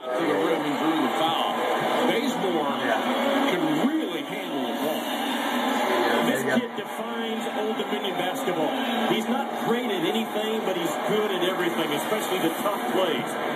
to the rim and drew the foul. Bazemore can really handle the ball. This kid defines Old Dominion basketball. He's not great at anything, but he's good at everything, especially the tough plays.